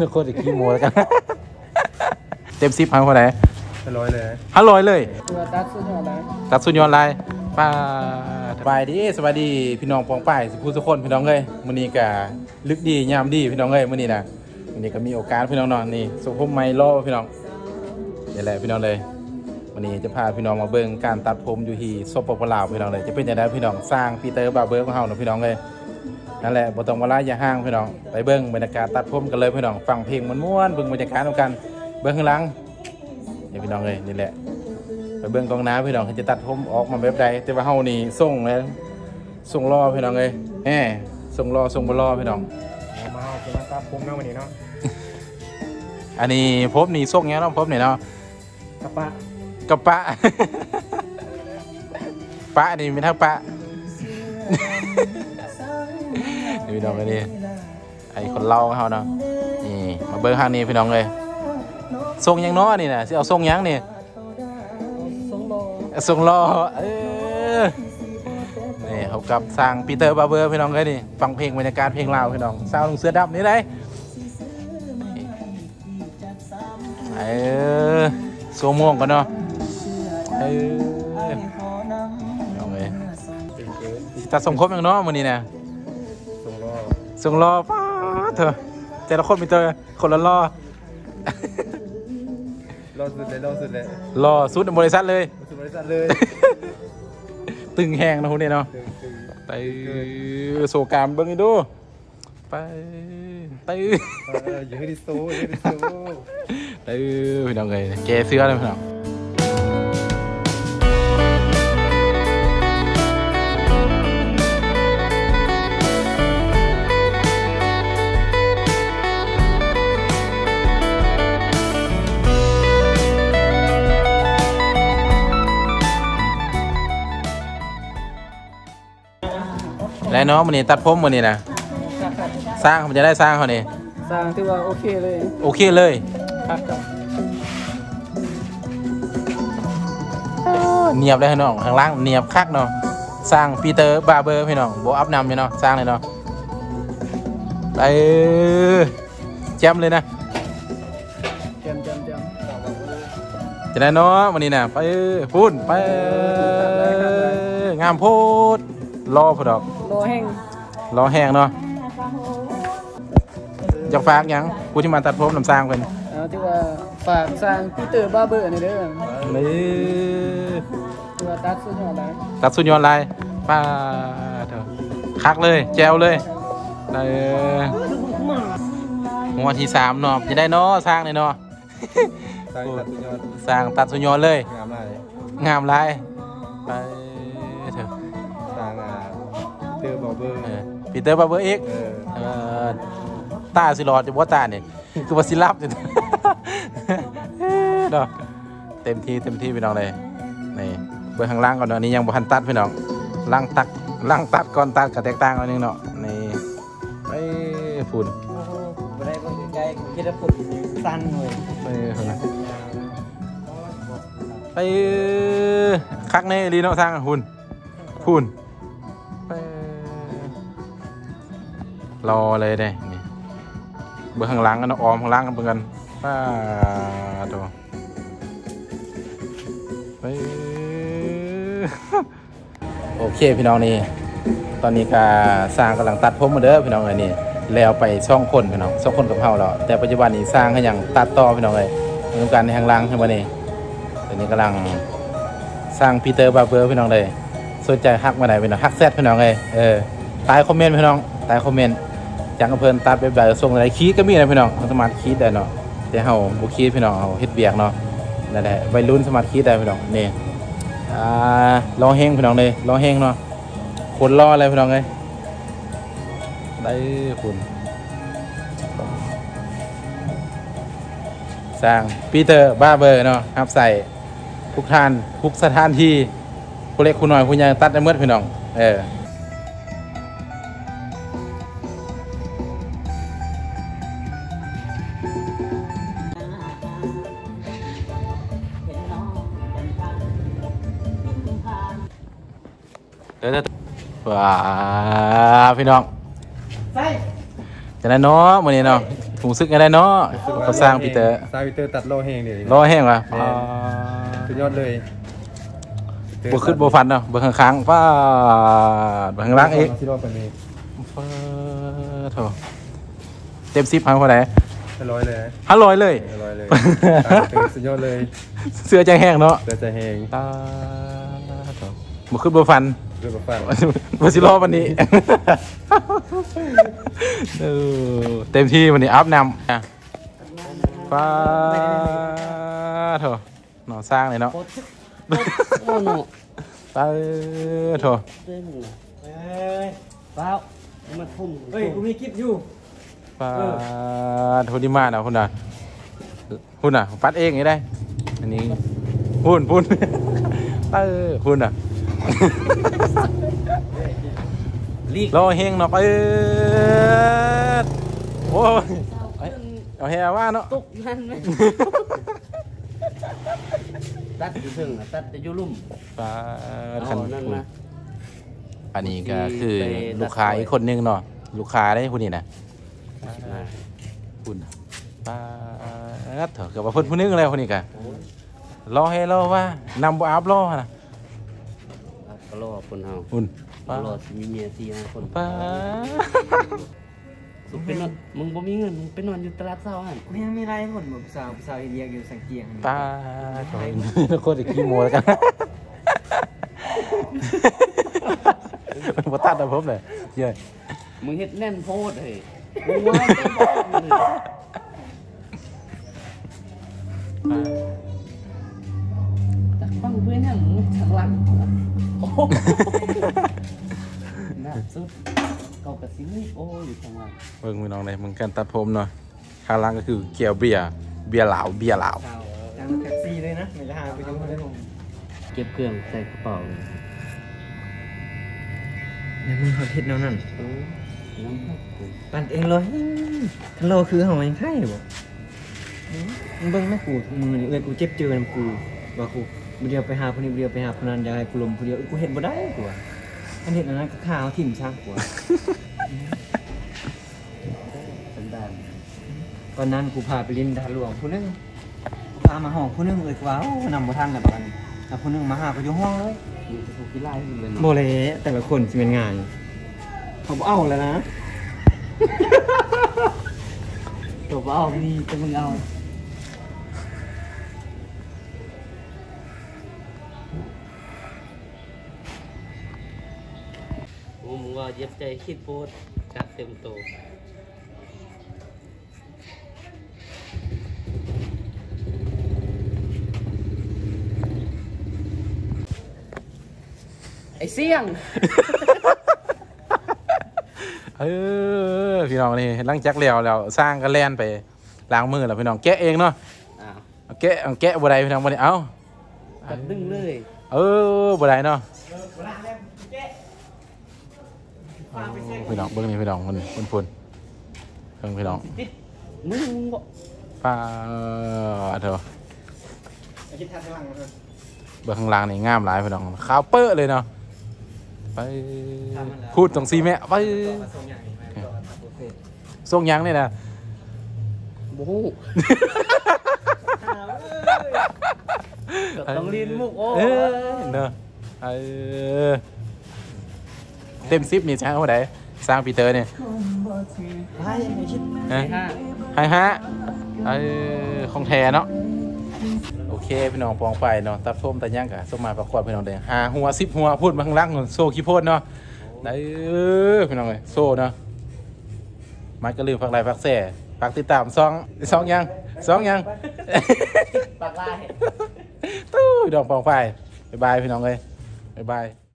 ทุกคนจะขี้โมแล้วกัน เต็มสิบพันเท่าไหร่เป็นร้อยเลยห้าร้อยเลยตัวตัดสุดยอดเลยตัดสุญญอนไลน์ป้าสบายดีสบายดีพี่น้องปองป้ายสุภูทุกคนพี่น้องเอ้ยมื้อนี้ก็ลึกดียามดีพี่น้องเอ้ยมื้อนี้นะมื้อนี้ก็มีโอกาสพี่น้องเนอนนี่สุภมไมโลพี่น้องนี่แหละพี่น้องเลยวันนี้จะพาพี่น้องมาเบิ่งการตัดผมอยู่ที่สปปลาวพี่น้องเลยจะเป็นยังไงพี่น้องสร้างปีเตอร์บาร์เบอร์ของเฮาเนาะพี่น้องเลย นั่นแหละบ่ต้องเวลาอย่าห่างพี่น้อง ไปเบิ่งบรรยากาศตัดผมกันเลยพี่น้อง ฟังเพลงม่วนๆเบิ่งบรรยากาศนำกัน เบิ่งข้างหลังนี่พี่น้องเลยนี่แหละ ไปเบื้องกองน้าพี่น้องเขาจะตัดผมออกมาแบบใด แต่ว่าเฮานี่ส่งแล้วส่งรอพี่น้องเลยแหมส่งรอส่งบ่รอพี่น้องเอามาเอาเป็นตาผมเนาะวันนี้เนาะ อันนี้พบนี่ส่งเงี้ยเนาะพบนี่เนาะกระปะกับปะ ปะนี่เป็นทักปะ พี่น้องเลยนี่ไอคนเล่าเขาเนาะนี่มาเบิ้งข้างนี้พี่น้องเลยส่งยังนาะนี่นะสิเอาส่งยังนี่สองโลส่งรอเออนี่เขากับสร้างปีเตอร์บาเบอร์พี่น้องเลยนี่ฟังเพลงบรรยากาศเพลงลาวพี่น้องสาวลุงเสื้อดำนี่เลยเออสวมม่วงกันเนาะเออเอาเลยเป็นเกินสิตัดสมครบยังเนาะมื้อนี้นะส่งรอ ส่งรอป้าดเถอะแต่ละคนมีเตอร์คนละรอรอสุดเลยรอสุดเลยรอสุดบริษัทเลยรอสุดบริษัทเลย ตึงแหงนะคุณเนี่ยเนาะตึงตึงไปโซกามเบิ้งให้ดูไปไปเอออยู่ให้ดิโซ่อยู่ให้ดิโซ่ไปพี่น้องเลยแกเสื้อเลยพี่น้อง เนาะมันนี่ตัดผมมันนี่นะสร้างมันจะได้สร้างเขานี่สร้างที่ว่าโอเคเลย โอเคเลยครับกับเนียบเลยพี่น้องข้างล่างเนียบคักเนาะสร้างปีเตอร์บาร์เบอร์พี่น้องโบอัพนำพี่น้องสร้างเลยเนาะไปแจมเลยนะแจมแจมแจมจะได้เนาะวันนี้นะไปพูนไปงามโพดรอพอดอก โลแห้งรอแห้งเนาะอยากฝากหยังกูที่มาตัดผมน้ำสร้างเป็นเอาที่ว่าฝากสร้างปีเตอร์บาร์เบอร์นี่เด้อนี่ที่ว่าตัดสุดยอดเลยตัดสุญญอนลายป้าเถอะคักเลย แจวเลยเออหัวที่สามเนาะจะได้เนาะสร้างเลยเนาะสร้างตัดสุดยอดสร้างตัดสุญญอนเลยงามมากเลย งามลาย ปีเตอร์บาเบอร์เอ็กเออตาสิรอดจะว่าตาเนี่ยคือว่าสิลับเนี่ยเนาะเต็มที่เต็มที่พี่น้องเลยนี่เบอร์ข้างล่างก่อนเนาะนี่ยังบ่ทันตัดพี่น้องล่างตัดล่างตัดก่อนตัดกับแตกต่างกันนึงเนาะนี่ไปฝุ่นโอ้โหบ่ได้บ่ใกล้คิดว่าปุ่นสั่นเลยไปฝุ่นนะไปคักในรีเนาะทางหุ่นฝุ่น รอเลยเด้นี่เบอร์ข้างหล่างกันนะออมข้างล่างกันเบิ่งกันป้าตัวไปโอเคพี่น้องนี่ ตอนนี้ก็สร้างกำลังตัดผมมาเด้อพี่น้องเลยนี่ แล้วไปช่องคนพี่น้องช่องคนกับเฮาแล้วแต่ปัจจุบันนี้สร้างให้ยังตัดต่อพี่น้องเลยทำการในทางล่างใช่ไหมนี่ตอนนี้กำลังสร้างพีเตอร์บาร์เบอร์พี่น้องเลยสนใจฮักมาไหนพี่น้องฮักแซดพี่น้องเลยเออตายคอมเมนต์พี่น้องตายคอมเมนต์ จังกระเพิ่นตัดแบบใดส่งอะไรคีดก็มีนะพี่น้องสมารถคีดได้เนาะแต่เฮาบ่คีดพี่น้องเฮาเฮ็ดเบียกเนาะนั่นแหละวัยรุ่นสมารถคีดได้พี่น้องนี่อ่ารอแห้งพี่น้องเลยรอแห้งเนาะคนรออะไรพี่น้องเลยได้คุณสร้างปีเตอร์บ้าเบอร์เนาะครับใส่ทุกท่านทุกสถานที่ผู้เล็กผู้น้อยผู้ใหญ่ตัดได้เมื่อพี่น้อง เออ เดี๋ยวว้าพี่น้องใช่จะได้เนาะมื้อนี้เนาะรู้สึกอะไรเนาะเขาสร้างปีเตอร์สร้างปีเตอร์ตัดโลแห้งเดี๋ยวนี้รอแห้งวะสุดยอดเลยบ่ขึ้นบ่ฟันเนาะเบิ่งข้างฟ้าเบิ่งข้างล่างอีกที่รอบกันนี้ฟ้าโถเต็ม10ให้เท่าไหร่ร้อยเลยนะ500เลยร้อยเลยสุดยอดเลย เสื้อใจแห้งเนาะเดือดจะแห้งตาโบ่ขึ้นบ่ฟัน เรื่องกับฟันบ่สิรอวันนี้เออเต็มที่วันนี้อัพนำอะฟ้าโถหนอสร้างเลยเนาะโคตรโอ้โหฟ้าโถเต้นเฮ้ยเปล่ามาทุ่มเฮ้ยกูมีคลิปอยู่ฟ้าโทดีมากนะคุณน่ะคุณน่ะ ปัดเองนี่ได้ อันนี้พุ่นพุ่นเออคุณน่ะ ลีกรอเฮงเนาะไปโอ้ยเอาแฮว่าเนาะตุกนั่นไหมตัดอยู่ถึงอะตัดจะอยู่ลุ่มฟ้าเอาคันนั่นนะอันนี้ก็คือไปลูกค้าอีกคนนึงเนาะลูกค้าได้คุณนี่นะมาคุณน่ะป้าดเถอะกับว่าเพิ่นผู้นึงอะไรคนนี้กะรอให้รอว่านำบ่อาบรอนะก็รอ คนเฮาคุณก็ป้ารอสิมีเมียสี่ห้าคนป้ามึงไปนอนมึงบ่มีเงินมึงไปนอนอยู่ตลาดเช้าหั่นไม่ไม่ไรผลแบบสาวสาวเรียกอยู่สังเกียงป้าถอยทุกคนจะขี้โมแล้วกันมันบ่ตัดนะผมเลยเย้ยมึงเฮ็ดแน่นโพดเฮ้ยมึงว่าจะบอกมึงจัก ฟังเพื่อนยังมึงทางหลังโอ้โหน่าสุดเกากระซิบโอ้ยอยู่ทางหลังเบิ่งพี่น้องเลยมึงกันตัดผมเนาะข้างล่างก็คือเกียวเบียร์เบียร์เหลาเบียร์เหลาสาวจังแท็กซี่เลยนะไม่จะหาไปดูเลยผมเก็บเครื่องใส่กระเป๋าเลยเนี่ยมึงเขาเฮ็ดแนวนั้นเออน้ำพักกูปั่นเองเลยคันโลคือเขายังไข่บ่มึงเบิ่งแม่กูมือนี่เอ้ยกูเจ็บเจอนำกูว่ากูมื อเดียวไปหาคนนี้มือเดียวไปหาคนนั้นอยากให้กูลมคนเดียวเอ้ยกูเห็นบ่ได้กูว่าอันเห็นอันนั้นก็ข่าวถิ่มช่างกูว่าสันดานตอนนั้นกูพาไปลินดาหลวงผู้หนึงกูพามาห้องผู้หนึงเอ้ยกูว่าโอ้นำบ่ทันแล้วบัดนี้แล้วผู้หนึงมาหากูอยู่ห้องเลยมึงจะถูกกีฬาให้มึงเลยโบเนาะเลแต่ละคนจะเป็นงานเขาบอกเอาแล้วนะตัวเอานี่จะมึงเอา โอ้มึงว่าเย็บใจคิดโพดจัดเต็มโตวไอ้เสี่ยง เออพี่น้องนี่หลังจากแล้วแล้วสร้างก็แล่นไปล้างมือแล้วพี่น้องแกะเองเนาะอ้าวเอาแกะเอาแกะบ่ได้พี่น้องบ่ได้เอ้า กัดดึงเลย เออบ่ได้เนาะโอ้ พี่น้องเบิ่งนี่พี่น้องมันมันพุ่นเบิ่งพี่น้องติดมึงบ่ป้าเถอะคิดทางหลังเลยเบิ่งข้างล่างนี่งามหลายพี่น้องขาวเปื้อเลยเนาะไปพูดตรงซีแม่ไปส่งอย่างนี้ไหมต่อมาโอเคส่งยังนี่นะโอ้โหก็ต้องเรียนมุกโอ้เออเนอะเออ เต็มซิปนี่ใช่ไหมไดสร้างปีเตอร์เนี่ยไปไม่คิดฮะห้าไฮฮะเออของแท้เนาะโอเคพี่น้องปองไปเนาะตับส้มตะย่างกะส้มมาประกวดพี่น้องเด้หาหัวสิบหัวพูดมาข้างล่างโซ่ขี้โพดเนาะได้เออพี่น้องเลยโซ่เนาะมัดก็ลืมฝากไลค์ฝากแส่ฝากติดตามซองซองยังซองยังปากลายตู้พี่น้องปองไปบ๊ายบายพี่น้องเลยบ๊ายบาย